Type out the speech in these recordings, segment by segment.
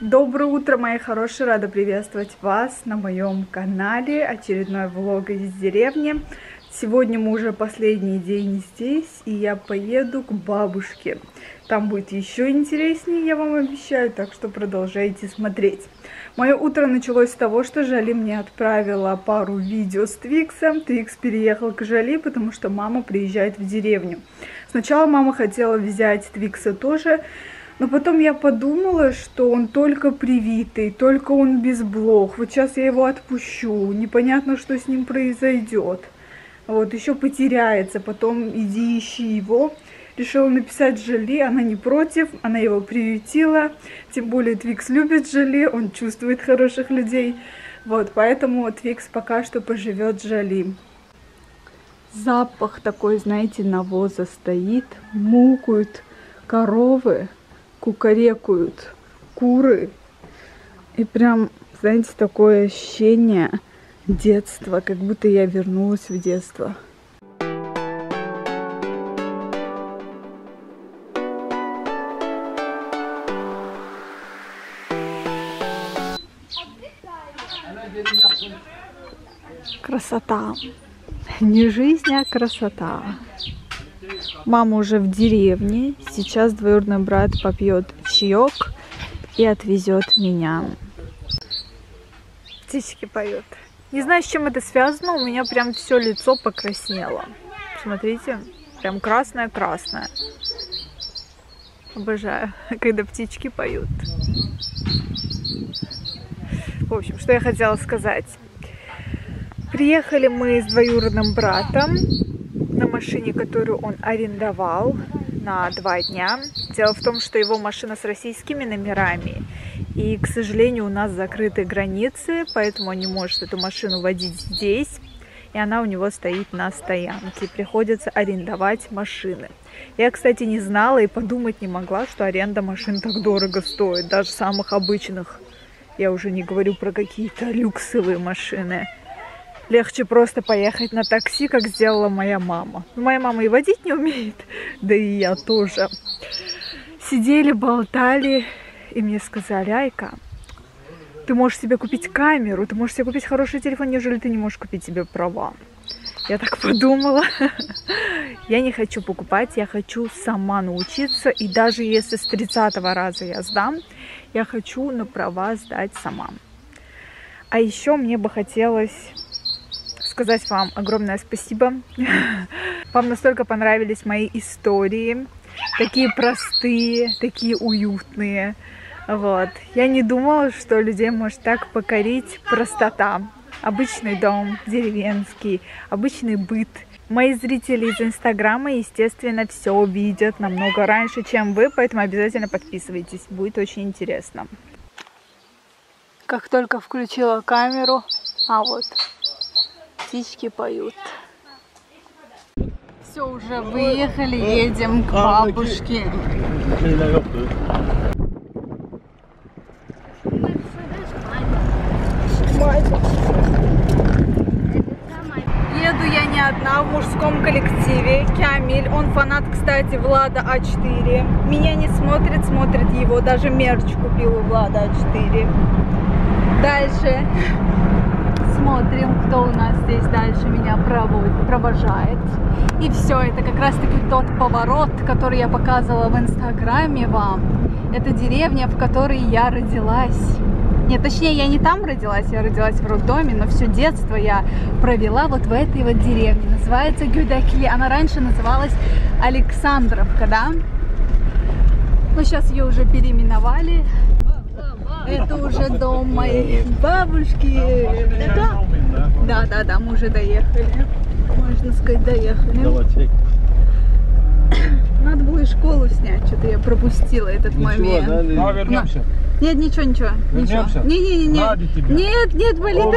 Доброе утро, мои хорошие! Рада приветствовать вас на моем канале. Очередной влог из деревни. Сегодня мы уже последний день здесь, и я поеду к бабушке. Там будет еще интереснее, я вам обещаю, так что продолжайте смотреть. Мое утро началось с того, что Жали мне отправила пару видео с Твиксом. Твикс переехал к Жали, потому что мама приезжает в деревню. Сначала мама хотела взять Твикса тоже, но потом я подумала, что он только привитый, только он без блох. Вот сейчас я его отпущу, непонятно, что с ним произойдет. Вот, еще потеряется, потом иди ищи его. Решила написать Жали, она не против, она его приютила. Тем более Твикс любит Жали, он чувствует хороших людей. Вот, поэтому Твикс пока что поживет Жали. Запах такой, знаете, навоза стоит, мукают коровы, кукарекают куры. И прям, знаете, такое ощущение детства, как будто я вернулась в детство. Красота. Не жизнь, а красота. Мама уже в деревне. Сейчас двоюродный брат попьет чаек и отвезет меня. Птички поют. Не знаю, с чем это связано, у меня прям все лицо покраснело. Смотрите, прям красное-красное. Обожаю, когда птички поют. В общем, что я хотела сказать. Приехали мы с двоюродным братом на машине, которую он арендовал на два дня. Дело в том, что его машина с российскими номерами. И, к сожалению, у нас закрыты границы, поэтому он не может эту машину водить здесь. И она у него стоит на стоянке. Приходится арендовать машины. Я, кстати, не знала и подумать не могла, что аренда машин так дорого стоит. Даже самых обычных. Я уже не говорю про какие-то люксовые машины легче просто поехать на такси, как сделала моя мама. Ну, моя мама и водить не умеет, да и я тоже. Сидели, болтали, и мне сказали, Айка, ты можешь себе купить камеру, ты можешь себе купить хороший телефон, нежели ты не можешь купить себе права. Я так подумала. Я не хочу покупать, я хочу сама научиться. И даже если с 30 раза я сдам, я хочу на права сдать сама. А еще мне бы хотелось сказать вам огромное спасибо. Вам настолько понравились мои истории. Такие простые, такие уютные. Вот. Я не думала, что людей может так покорить простота. Обычный дом, деревенский, обычный быт. Мои зрители из Инстаграма, естественно, все видят намного раньше, чем вы, поэтому обязательно подписывайтесь. Будет очень интересно. Как только включила камеру, а вот птички поют. Все, уже выехали, едем к бабушке. Еду я не одна в мужском коллективе. Камиль, он фанат, кстати, Влада А4. Меня не смотрит, смотрит его. Даже мерч купил у Влада А4. Дальше смотрим, кто у нас здесь дальше меня провожает. И все, это как раз таки тот поворот, который я показывала в инстаграме вам. Это деревня, в которой я родилась. Нет, точнее, я не там родилась, я родилась в роддоме, но все детство я провела вот в этой вот деревне. Называется Гюдакли. Она раньше называлась Александровка, да? Но сейчас ее уже переименовали. Это уже дом моей бабушки. Да, да, да, да, мы уже доехали. Можно сказать, доехали. И школу снять, что-то я пропустила этот ничего, момент. Да, ну, а вернемся? Нет, ничего, ничего. Вернемся? Не, не, не, не. Нет, нет, блин.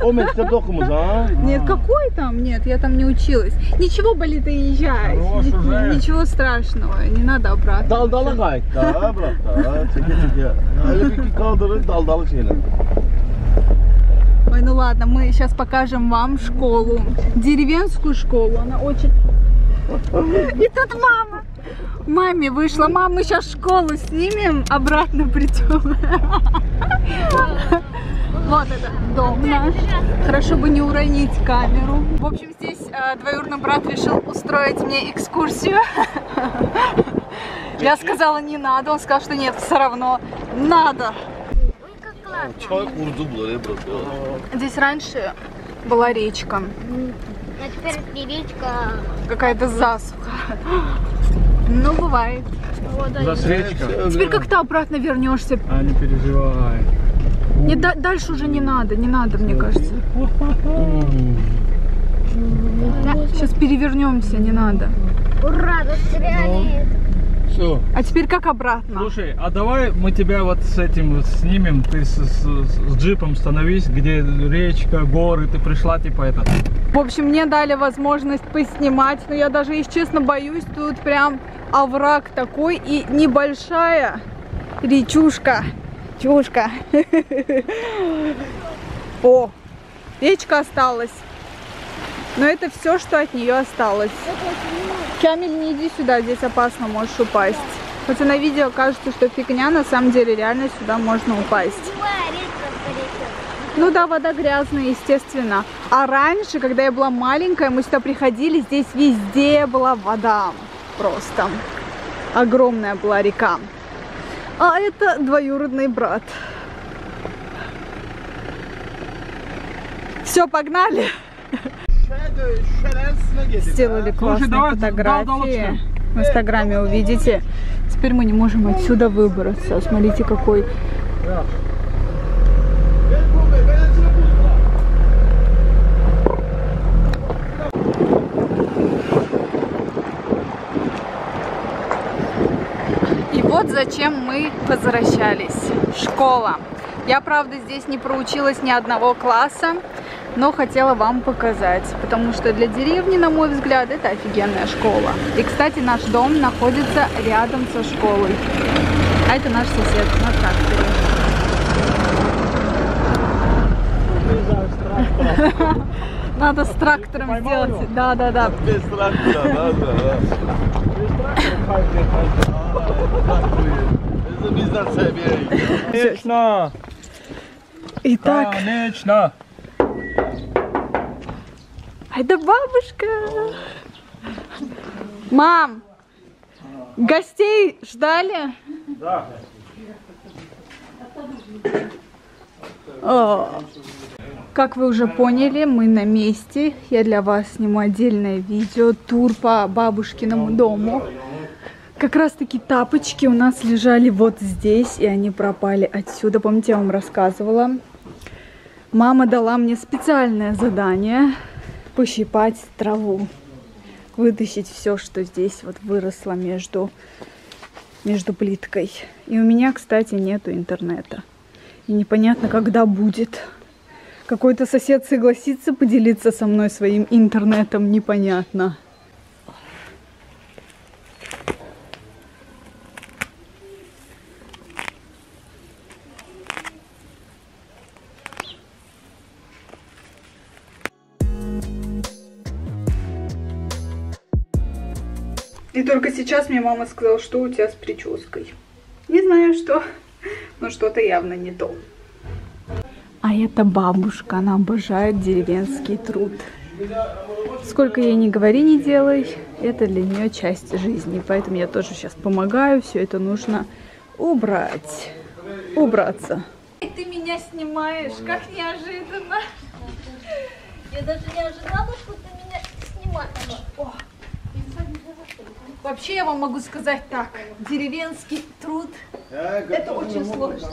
О, мектеп окумuz, а? Нет, какой там? Нет, я там не училась. Ничего, болит, езжай. Ничего страшного, не надо обратно. Daldalı qayıt da, bırak da. Çeke çeke. Öyle bir kaldırır daldalı şeyler. Ой, ну ладно, мы сейчас покажем вам школу. Деревенскую школу. Она очень... И тут мама. Маме вышла. Мам, мы сейчас школу снимем, обратно придем. Вот это дом наш. Хорошо бы не уронить камеру. В общем, здесь э, двоюродный брат решил устроить мне экскурсию. Я сказала не надо, он сказал, что нет, все равно надо. Здесь раньше была речка, А теперь речка. какая-то засуха. Ну, бывает. Вода. За речка. Теперь как ты обратно вернешься? А, не переживай. Не, да- дальше уже не надо, не надо, мне кажется. Сейчас перевернемся, не надо. Ура, застряли. Все. А теперь как обратно? Слушай, а давай мы тебя вот с этим снимем, ты с, с- с джипом становись, где речка, горы, ты пришла, типа это. В общем, мне дали возможность поснимать, но я даже, если честно, боюсь, тут прям овраг такой и небольшая речушка. Чушка. О, речка осталась. Но это все, что от нее осталось. Камиль, не иди сюда, здесь опасно, можешь упасть. Хотя на видео кажется, что фигня, на самом деле реально сюда можно упасть. Ну да, вода грязная, естественно. А раньше, когда я была маленькая, мы сюда приходили, здесь везде была вода. Просто. Огромная была река. А это двоюродный брат. Все, погнали. Сделали классные давай, фотографии. В инстаграме увидите. Теперь мы не можем отсюда выбраться. Смотрите, какой И вот зачем мы возвращались. Школа. Я, правда, здесь не проучилась ни одного класса, но хотела вам показать, потому что для деревни, на мой взгляд, это офигенная школа. И, кстати, наш дом находится рядом со школой. А это наш сосед на тракторе. Надо с трактором сделать. Да, да, да. Da, da. Bizi bizden sevmeyin. Конечно! Итак, Конечно! Это бабушка. Мам, гостей ждали? Да. О. Как вы уже поняли, мы на месте. Я для вас сниму отдельное видео, тур по бабушкиному дому. Как раз таки тапочки у нас лежали вот здесь, и они пропали отсюда. Помните, я вам рассказывала? Мама дала мне специальное задание пощипать траву, вытащить все, что здесь вот выросло между, между плиткой. И у меня, кстати, нету интернета. И непонятно, когда будет. Какой-то сосед согласится поделиться со мной своим интернетом, непонятно. Только сейчас мне мама сказала, что у тебя с прической. Не знаю что, но что-то явно не то. А это бабушка, она обожает деревенский труд. Сколько ей не говори, не делай, это для нее часть жизни. Поэтому я тоже сейчас помогаю, все это нужно убрать, убраться. Ты меня снимаешь, как неожиданно. Я даже не ожидала, что ты меня снимаешь. О. Вообще я вам могу сказать так, деревенский труд это очень сложно.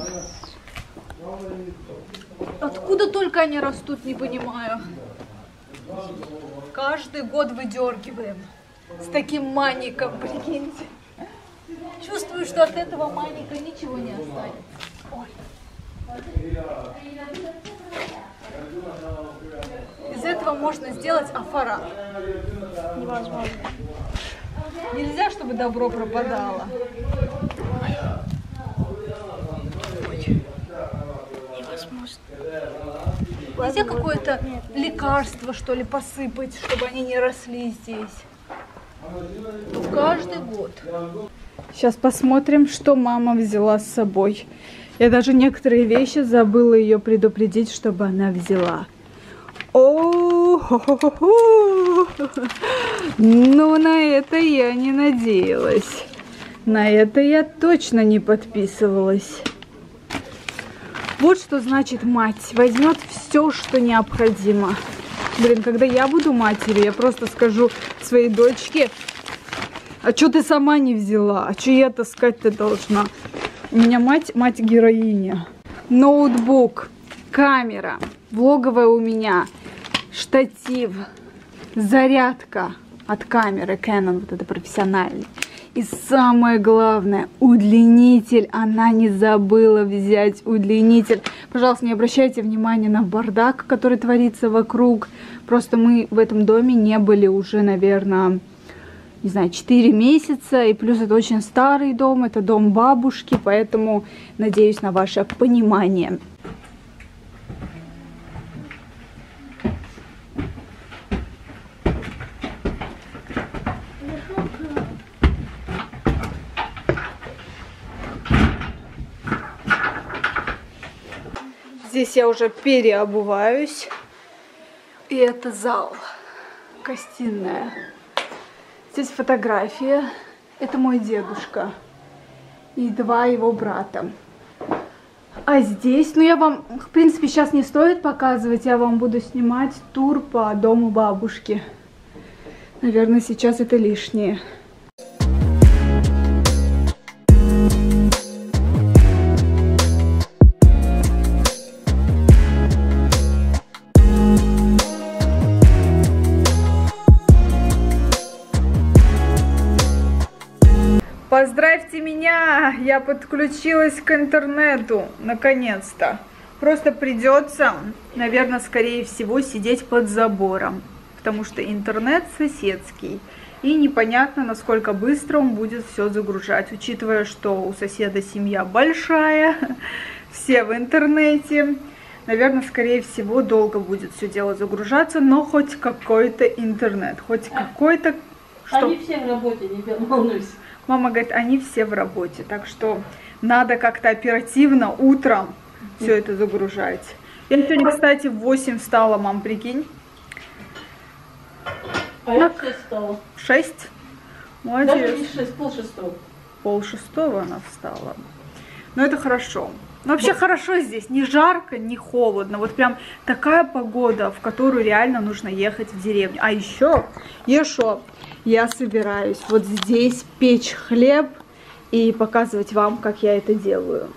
Откуда только они растут, не понимаю. Каждый год выдергиваем. С таким маником, прикиньте. Чувствую, что от этого маника ничего не останется. Ой. Из этого можно сделать афара. Невозможно. Нельзя, чтобы добро пропадало. Нельзя какое-то лекарство, что ли, посыпать, чтобы они не росли здесь. Каждый год. Сейчас посмотрим, что мама взяла с собой. Я даже некоторые вещи забыла ее предупредить, чтобы она взяла. О, хо-хо-хо-хо. ну на это я не надеялась. На это я точно не подписывалась. Вот что значит мать. Возьмет все, что необходимо. Блин, когда я буду матерью, я просто скажу своей дочке, а что ты сама не взяла? А что я таскать-то должна? У меня мать, мать героиня. Ноутбук, камера, влоговая у меня, штатив, зарядка от камеры Canon, вот это профессиональный. И самое главное, удлинитель. Она не забыла взять удлинитель. Пожалуйста, не обращайте внимания на бардак, который творится вокруг. Просто мы в этом доме не были уже, наверное, не знаю, 4 месяца. И плюс это очень старый дом, это дом бабушки, поэтому надеюсь на ваше понимание. Здесь я уже переобуваюсь. И это зал, гостиная. Здесь фотография. Это мой дедушка и два его брата. А здесь, ну я вам, в принципе, сейчас не стоит показывать, я вам буду снимать тур по дому бабушки. Наверное, сейчас это лишнее. Поздравьте меня, я подключилась к интернету, наконец-то. Просто придется, наверное, скорее всего, сидеть под забором, потому что интернет соседский. И непонятно, насколько быстро он будет все загружать, учитывая, что у соседа семья большая, все в интернете. Наверное, скорее всего, долго будет все дело загружаться, но хоть какой-то интернет, хоть какой-то... Они все в работе, не волнуйся. Мама говорит, они все в работе, так что надо как-то оперативно утром все это загружать. Я сегодня, кстати, в 8 встала, мам, прикинь. А я в 6 встала. В 6? Молодец. Даже не 6, пол шестого. Пол шестого она встала. Но это хорошо. Вообще вот. хорошо здесь, не жарко, не холодно. Вот прям такая погода, в которую реально нужно ехать в деревню. А еще, еще я собираюсь вот здесь печь хлеб и показывать вам, как я это делаю.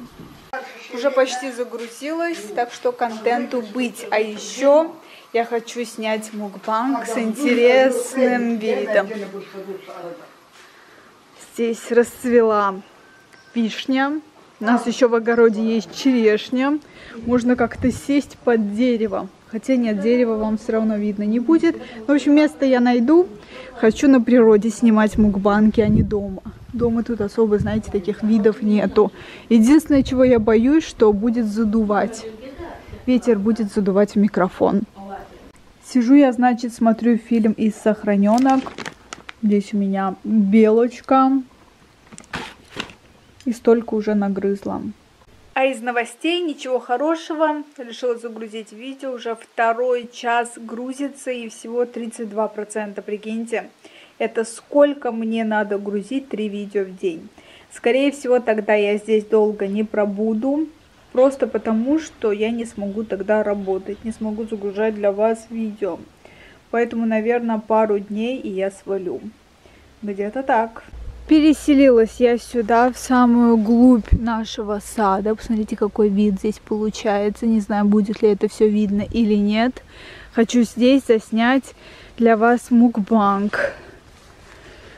Уже почти загрузилась, так что контенту быть. А еще я хочу снять мукбанг с интересным видом. Здесь расцвела вишня. У нас еще в огороде есть черешня. Можно как-то сесть под деревом. Хотя нет, дерева вам все равно видно не будет. В общем, место я найду. Хочу на природе снимать мукбанки, а не дома. Дома тут особо, знаете, таких видов нету. Единственное, чего я боюсь, что будет задувать. Ветер будет задувать в микрофон. Сижу я, значит, смотрю фильм из сохраненок. Здесь у меня белочка. И столько уже нагрызла. А из новостей ничего хорошего. Решила загрузить видео. Уже второй час грузится и всего 32%. Прикиньте, это сколько мне надо грузить 3 видео в день. Скорее всего, тогда я здесь долго не пробуду. Просто потому, что я не смогу тогда работать. Не смогу загружать для вас видео. Поэтому, наверное, пару дней и я свалю. Где-то так. Переселилась я сюда, в самую глубь нашего сада. Посмотрите, какой вид здесь получается. Не знаю, будет ли это все видно или нет. Хочу здесь заснять для вас мукбанг.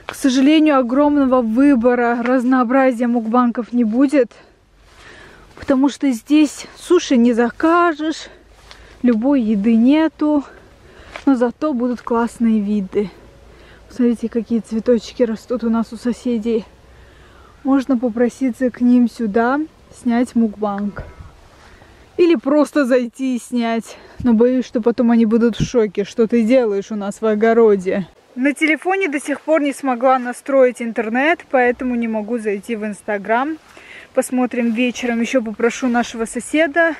К сожалению, огромного выбора, разнообразия мукбанков не будет. Потому что здесь суши не закажешь, любой еды нету. Но зато будут классные виды. Смотрите, какие цветочки растут у нас у соседей. Можно попроситься к ним сюда, снять мукбанг. Или просто зайти и снять. Но боюсь, что потом они будут в шоке. Что ты делаешь у нас в огороде? На телефоне до сих пор не смогла настроить интернет, поэтому не могу зайти в Инстаграм. Посмотрим вечером. Еще попрошу нашего соседа.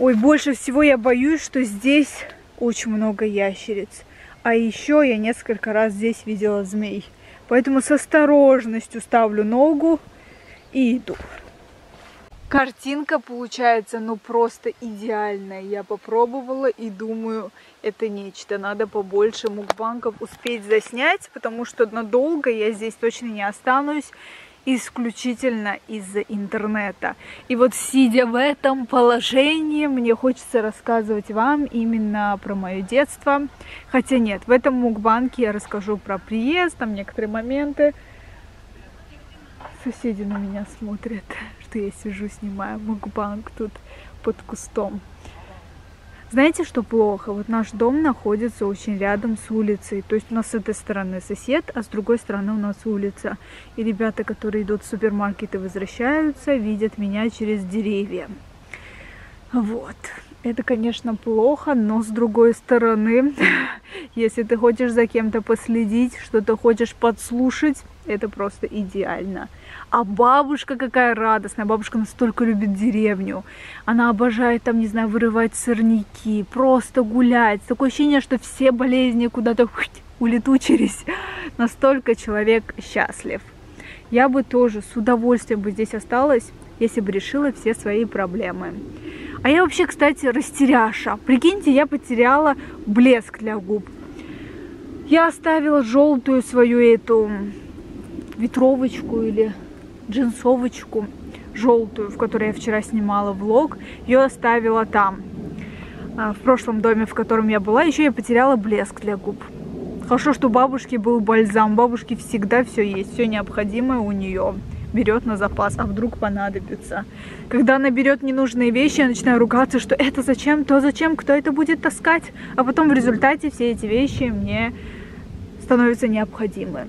Ой, больше всего я боюсь, что здесь очень много ящериц. А еще я несколько раз здесь видела змей. Поэтому с осторожностью ставлю ногу и иду. Картинка получается ну просто идеальная. Я попробовала и думаю, это нечто. Надо побольше мукбанков успеть заснять, потому что надолго я здесь точно не останусь исключительно из-за интернета. И вот сидя в этом положении, мне хочется рассказывать вам именно про мое детство. Хотя нет, в этом мукбанке я расскажу про приезд, там некоторые моменты. Соседи на меня смотрят, что я сижу, снимаю мукбанк тут под кустом. Знаете, что плохо? Вот наш дом находится очень рядом с улицей. То есть у нас с этой стороны сосед, а с другой стороны у нас улица. И ребята, которые идут в супермаркет и возвращаются, видят меня через деревья. Вот. Это, конечно, плохо, но с другой стороны, если ты хочешь за кем-то последить, что-то хочешь подслушать, это просто идеально. А бабушка какая радостная. Бабушка настолько любит деревню. Она обожает там, не знаю, вырывать сорняки, просто гулять. Такое ощущение, что все болезни куда-то улетучились. Настолько человек счастлив. Я бы тоже с удовольствием бы здесь осталась, если бы решила все свои проблемы. А я вообще, кстати, растеряша. Прикиньте, я потеряла блеск для губ. Я оставила желтую свою эту ветровочку или джинсовочку желтую, в которой я вчера снимала влог. Ее оставила там, а, в прошлом доме, в котором я была. Еще я потеряла блеск для губ. Хорошо, что у бабушки был бальзам. Бабушки всегда все есть, все необходимое у нее берет на запас, а вдруг понадобится. Когда она берет ненужные вещи, я начинаю ругаться, что это зачем, то зачем, кто это будет таскать. А потом в результате все эти вещи мне становятся необходимы.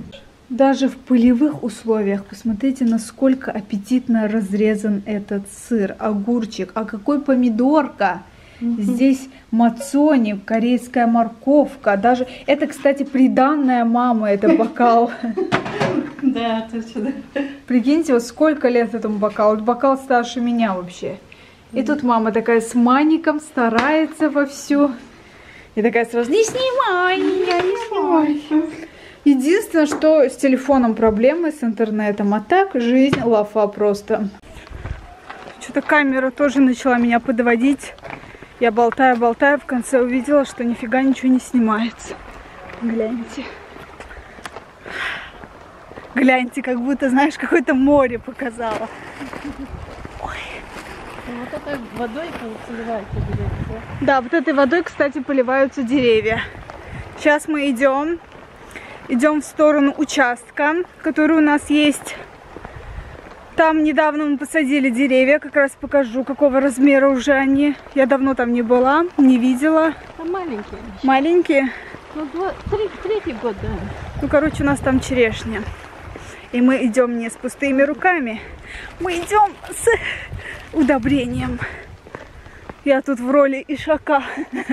Даже в полевых условиях, посмотрите, насколько аппетитно разрезан этот сыр, огурчик. А какой помидорка! Здесь мацони, корейская морковка. Даже это, кстати, приданная мама, это бокал. Да, точно. Прикиньте, вот сколько лет этому бокалу. Бокал старше меня вообще. И тут мама такая с маником старается вовсю. И такая сразу, не снимай не снимай. Единственное, что с телефоном проблемы, с интернетом. А так жизнь лафа просто. Что-то камера тоже начала меня подводить. Я болтаю, болтаю, в конце увидела, что нифига ничего не снимается. Гляньте. Гляньте, как будто, знаешь, какое-то море показала. Вот этой водой поливается деревья. Да, вот этой водой, кстати, поливаются деревья. Сейчас мы идем идем в сторону участка, который у нас есть. Там недавно мы посадили деревья, как раз покажу, какого размера уже они. Я давно там не была, не видела. Там маленькие. Маленькие? Ну, два, три, третий год, да. Ну, короче, у нас там черешня. И мы идем не с пустыми руками. Мы идем с удобрением. Я тут в роли ишака.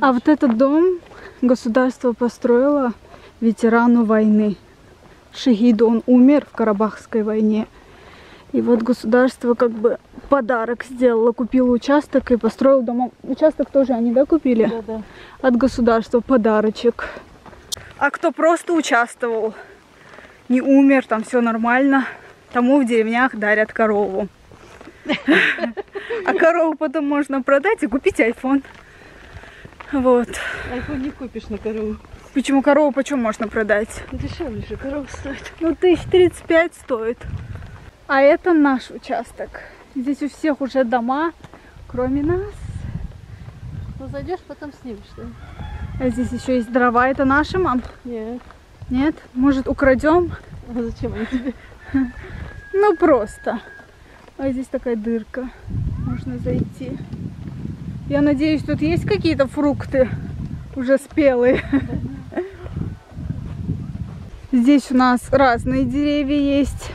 А вот этот дом государство построило ветерану войны. Шахид, он умер в Карабахской войне. И вот государство как бы подарок сделало, купило участок и построил дом. Участок тоже они, да, купили? Да, да. От государства подарочек. А кто просто участвовал, не умер, там все нормально, тому в деревнях дарят корову. А корову потом можно продать и купить iPhone. Вот. Айфон не купишь на корову. Почему корову почем можно продать? Дешевле же корова стоит. Ну, тысяч тридцать пять стоит. А это наш участок. Здесь у всех уже дома, кроме нас. Ну, зайдешь, потом снимешь, да? А здесь еще есть дрова. Это наши, мам? Нет. Нет? Может, украдем? А зачем они тебе? Ну, просто. А здесь такая дырка. Можно зайти. Я надеюсь, тут есть какие-то фрукты уже спелые. Здесь у нас разные деревья есть.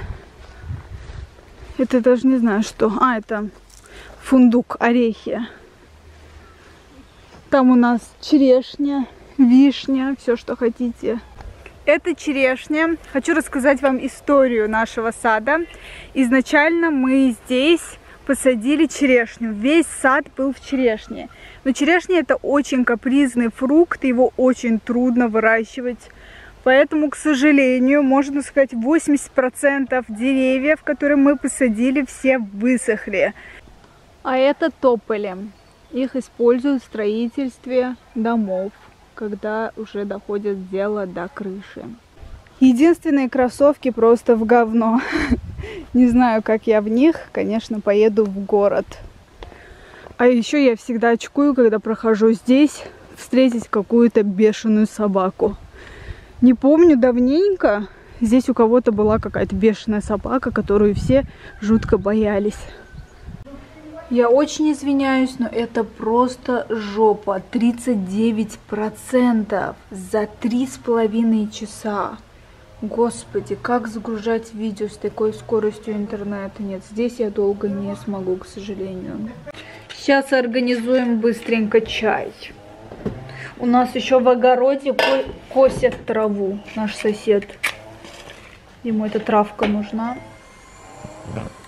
Это даже не знаю что. А, это фундук, орехи. Там у нас черешня вишня, все, что хотите. Это черешня. Хочу рассказать вам историю нашего сада. Изначально мы здесь посадили черешню. Весь сад был в черешне. Но черешня это очень капризный фрукт, его очень трудно выращивать. Поэтому, к сожалению, можно сказать, 80% деревьев, которые мы посадили, все высохли. А это тополи. Их используют в строительстве домов, когда уже доходит дело до крыши. Единственные кроссовки просто в говно. Не знаю, как я в них. Конечно, поеду в город. А еще я всегда очкую, когда прохожу здесь, встретить какую-то бешеную собаку. Не помню давненько, здесь у кого-то была какая-то бешеная собака, которую все жутко боялись. Я очень извиняюсь, но это просто жопа. 39% за три с половиной часа. Господи, как загружать видео с такой скоростью интернета? Нет, здесь я долго не смогу, к сожалению. Сейчас организуем быстренько чай. У нас еще в огороде ко косят траву, наш сосед. Ему эта травка нужна.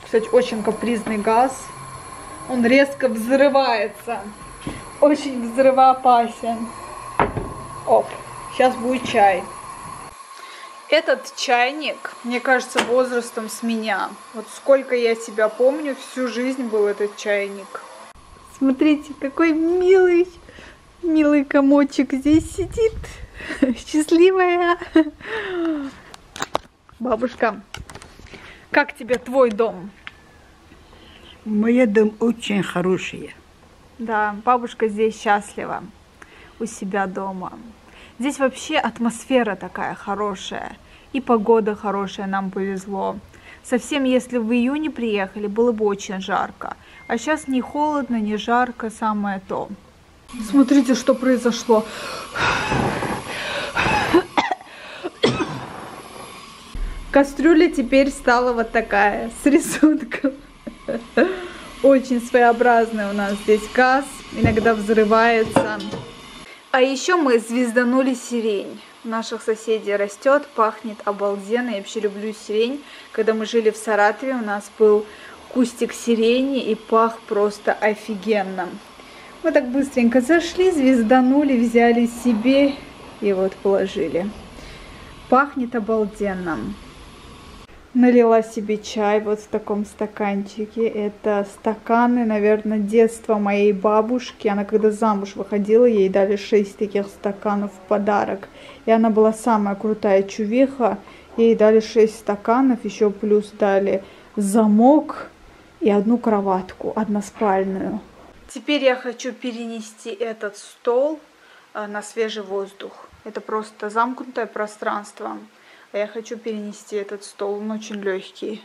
Кстати, очень капризный газ. Он резко взрывается. Очень взрывоопасен. Оп, сейчас будет чай. Этот чайник, мне кажется, возрастом с меня. Вот сколько я себя помню, всю жизнь был этот чайник. Смотрите, какой милый, милый комочек здесь сидит. Счастливая. Бабушка, как тебе твой дом? Мой дом очень хороший. Да, бабушка здесь счастлива у себя дома. Здесь вообще атмосфера такая хорошая. И погода хорошая, нам повезло. Совсем если в июне приехали, было бы очень жарко. А сейчас не холодно, не жарко, самое то. Смотрите, что произошло. Кастрюля теперь стала вот такая, с рисунком. Очень своеобразный у нас здесь газ, иногда взрывается. А еще мы звезданули сирень. Наших соседей растет, пахнет обалденно. Я вообще люблю сирень. Когда мы жили в Саратове, у нас был кустик сирени и пах просто офигенно. Мы так быстренько зашли, звезданули, взяли себе и вот положили. Пахнет обалденно. Налила себе чай вот в таком стаканчике. Это стаканы, наверное, детства моей бабушки. Она когда замуж выходила, ей дали 6 таких стаканов в подарок. И она была самая крутая чувиха. Ей дали 6 стаканов, еще плюс дали замок и одну кроватку, односпальную. Теперь я хочу перенести этот стол э, на свежий воздух. Это просто замкнутое пространство. А я хочу перенести этот стол, он очень легкий.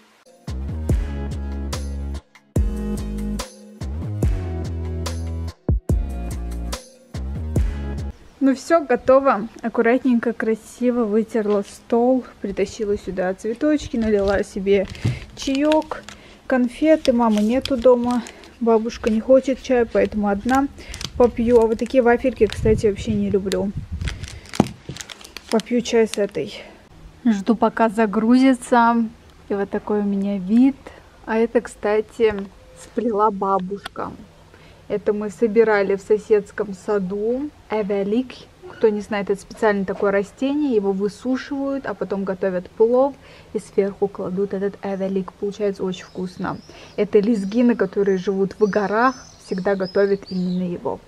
Ну все, готово. Аккуратненько, красиво вытерла стол, притащила сюда цветочки, налила себе чаек, конфеты. Мамы нету дома, бабушка не хочет чая, поэтому одна попью. А вот такие вафельки, кстати, вообще не люблю. Попью чай с этой. Жду пока загрузится. И вот такой у меня вид. А это, кстати, сплела бабушка. Это мы собирали в соседском саду. Эвелик. Кто не знает, это специально такое растение. Его высушивают, а потом готовят плов. И сверху кладут этот эвелик. Получается очень вкусно. Это лезгины, которые живут в горах. Всегда готовят именно его.